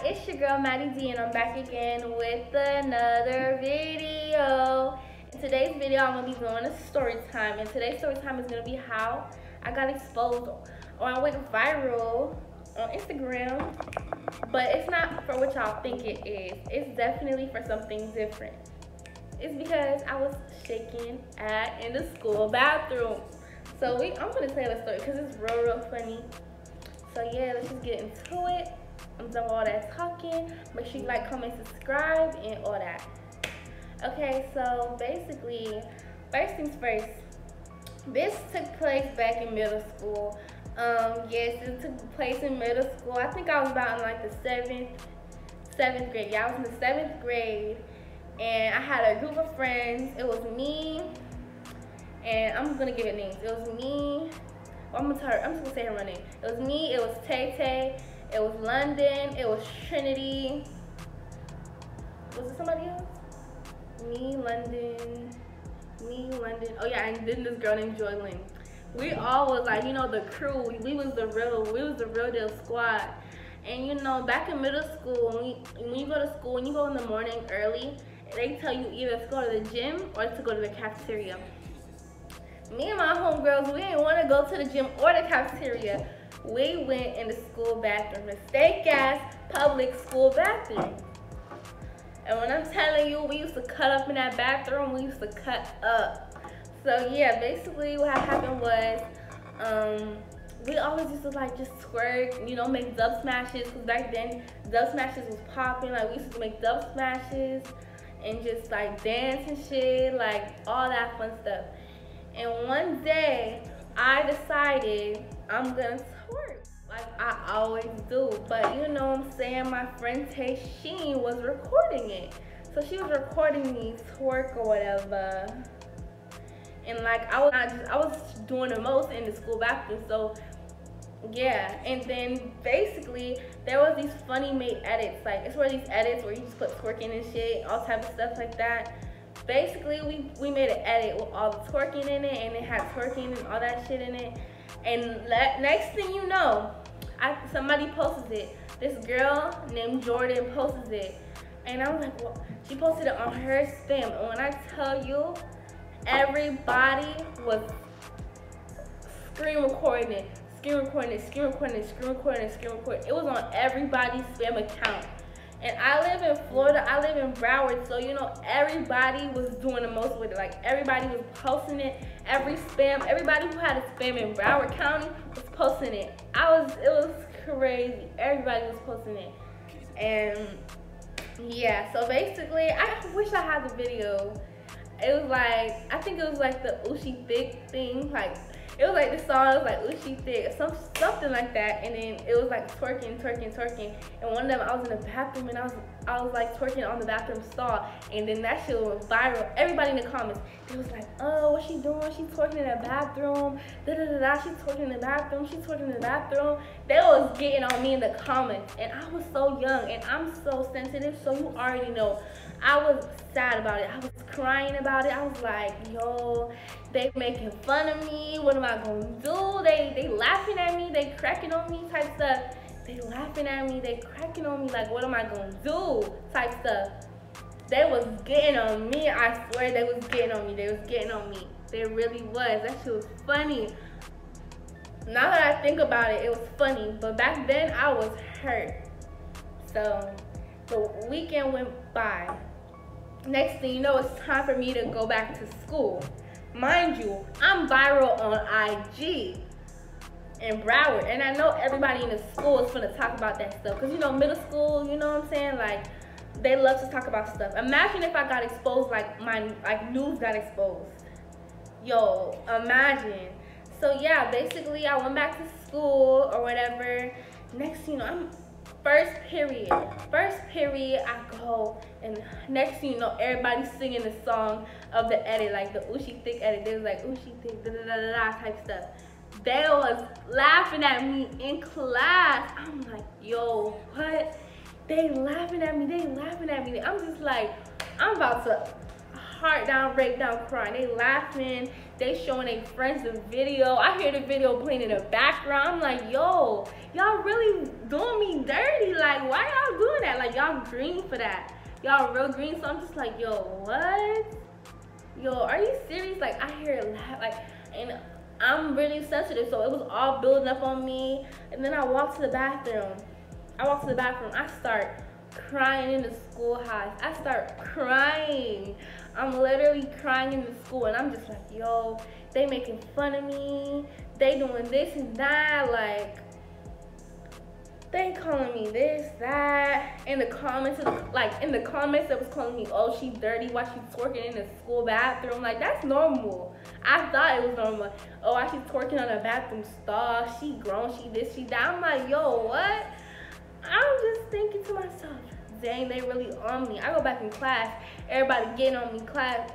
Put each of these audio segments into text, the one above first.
It's your girl Maddy D and I'm back again with another video. In today's video, I'm gonna be doing a story time and today's story time is gonna be how I got exposed or I went viral on Instagram, but it's not for what y'all think it is. It's definitely for something different. It's because I was shaking at in the school bathroom. So we, I'm gonna tell the story because it's real, real funny. So yeah, let's just get into it. I'm done with all that talking. Make sure you like, comment, subscribe, and all that. Okay, so basically, first things first. This took place back in middle school. Um, yes, it took place in middle school. I think I was about in like the seventh, seventh grade. Yeah, I was in the seventh grade, and I had a group of friends. It was me, and I'm gonna give it names. It was me. Well, I'm gonna tell her. I'm just gonna say her name. It was me. It was Tay Tay. It was London. It was Trinity. Was it somebody else? Me, London. Me, London. Oh yeah, and then this girl named Joylyn. We all was like, you know, the crew. We, we was the real. We was the real deal squad. And you know, back in middle school, when, we, when you go to school, when you go in the morning early, they tell you either to go to the gym or to go to the cafeteria. Me and my homegirls, we didn't want to go to the gym or the cafeteria we went in the school bathroom, stank ass public school bathroom. And when I'm telling you, we used to cut up in that bathroom, we used to cut up. So yeah, basically what happened was, um, we always used to like just squirt, you know, make dub smashes. Cause back then, dub smashes was popping. Like we used to make dub smashes and just like dance and shit, like all that fun stuff. And one day, I decided I'm gonna twerk like I always do. But you know what I'm saying? My friend Tay Sheen was recording it. So she was recording me twerk or whatever. And like I was just I was doing the most in the school bathroom. So yeah, and then basically there was these funny made edits. Like it's where these edits where you just put twerking and shit, all type of stuff like that basically we, we made an edit with all the twerking in it and it had twerking and all that shit in it. And next thing you know, I, somebody posted it. This girl named Jordan posted it. And I was like, well, she posted it on her spam. And when I tell you, everybody was screen recording it, screen recording it, screen recording it, screen recording it, screen recording it. It was on everybody's spam account. And I live in Florida, I live in Broward, so you know, everybody was doing the most with it. Like everybody was posting it, every spam, everybody who had a spam in Broward County was posting it. I was, it was crazy. Everybody was posting it. And yeah, so basically, I wish I had the video. It was like, I think it was like the Ushi Thick thing, like it was like the song was like Uchi Thick, some something like that, and then it was like twerking, twerking, twerking. And one of them, I was in the bathroom and I was I was like twerking on the bathroom stall, and then that shit went viral. Everybody in the comments, it was like, oh, what she doing? She twerking in the bathroom. Da da da da. She's twerking in the bathroom. She twerking in the bathroom. They was getting on me in the comments, and I was so young, and I'm so sensitive, so you already know. I was sad about it. I was crying about it. I was like, yo, they making fun of me. What am I gonna do? They they laughing at me. They cracking on me type stuff. They laughing at me. They cracking on me like, what am I gonna do? Type stuff. They was getting on me. I swear they was getting on me. They was getting on me. They really was. That shit was funny. Now that I think about it, it was funny. But back then, I was hurt. So the weekend went by. Next thing you know, it's time for me to go back to school. Mind you, I'm viral on IG in Broward. And I know everybody in the school is gonna talk about that stuff. Cause you know, middle school, you know what I'm saying? Like, they love to talk about stuff. Imagine if I got exposed like my like news got exposed. Yo, imagine. So yeah, basically I went back to school or whatever. Next you know, I'm first period. First period, I go, and next thing you know, everybody's singing the song of the edit, like the Ushi Thick edit. They was like, Ushi Thick, da da da da, da type stuff. They was laughing at me in class. I'm like, yo, what? They laughing at me, they laughing at me. I'm just like, I'm about to heart down, break down, crying. They laughing. They showing their friends the video. I hear the video playing in the background. I'm like, yo, y'all really doing me dirty. Like, why y'all doing that? Like, y'all green for that. Y'all real green. So I'm just like, yo, what? Yo, are you serious? Like, I hear it laugh. Like, and I'm really sensitive. So it was all building up on me. And then I walked to the bathroom. I walked to the bathroom. I start crying in the schoolhouse. I start crying. I'm literally crying in the school and I'm just like, yo, they making fun of me. They doing this and that. Like, they calling me this, that. In the comments, like in the comments, that was calling me, oh, she dirty while she twerking in the school bathroom. Like, that's normal. I thought it was normal. Oh, why she's twerking on a bathroom stall. She grown, she this, she that. I'm like, yo, what? I'm just thinking to myself, dang, they really on me. I go back in class, everybody getting on me, class.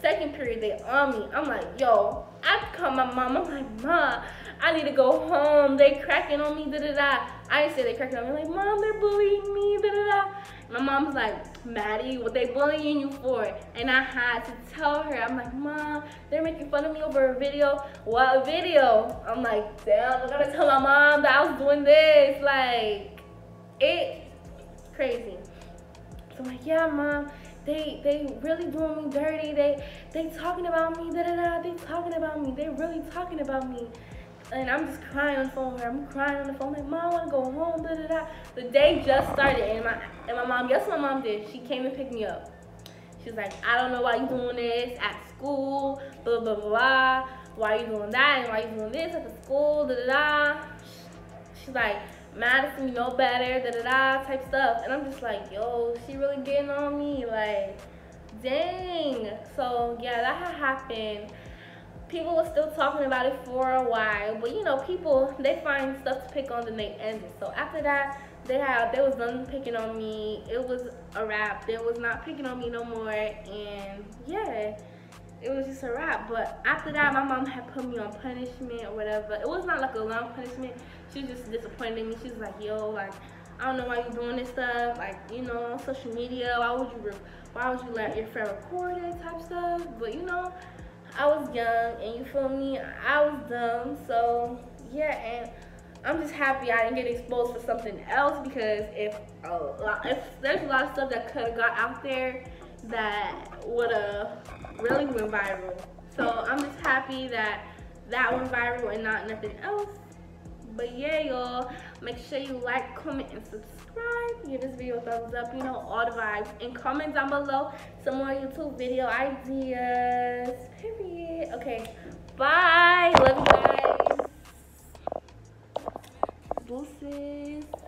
Second period, they on me. I'm like, yo, I call my mom. I'm like, mom, I need to go home. They cracking on me, da da da. I say they cracking on me. I'm like, mom, they're bullying me, da da da. My mom's like, Maddie, what they bullying you for? And I had to tell her, I'm like, mom, they're making fun of me over a video. What video? I'm like, damn, I gotta tell my mom that I was doing this. Like, it crazy. So I'm like, yeah, mom, they they really doing me dirty. They they talking about me, da da da. They talking about me. They really talking about me. And I'm just crying on the phone with her. I'm crying on the phone, like, mom, I wanna go home, da da da. The day just started, and my and my mom, what my mom did? She came and picked me up. She's like, I don't know why you doing this at school, blah blah blah. blah. Why you doing that? And why you doing this at the school, da da da. She's like, Madison, you know better, da da da type stuff. And I'm just like, yo, she really getting on me. Like, dang. So yeah, that had happened. People were still talking about it for a while, but you know, people they find stuff to pick on and they end it. So after that, they had there was done picking on me. It was a wrap. They was not picking on me no more, and yeah it was just a wrap. But after that, my mom had put me on punishment or whatever. It was not like a long punishment. She was just disappointed in me. She was like, yo, like, I don't know why you're doing this stuff. Like, you know, on social media, why would you, why would you let your friend record it type stuff? But you know, I was young and you feel me, I was dumb. So yeah, and I'm just happy I didn't get exposed for something else because if a lot, if there's a lot of stuff that could have got out there that would have really went viral. So I'm just happy that that went viral and not nothing else. But yeah, y'all, make sure you like, comment, and subscribe. Give this video a thumbs up, you know, all the vibes. And comment down below some more YouTube video ideas. Period. Okay, bye. Love you guys. Deuces.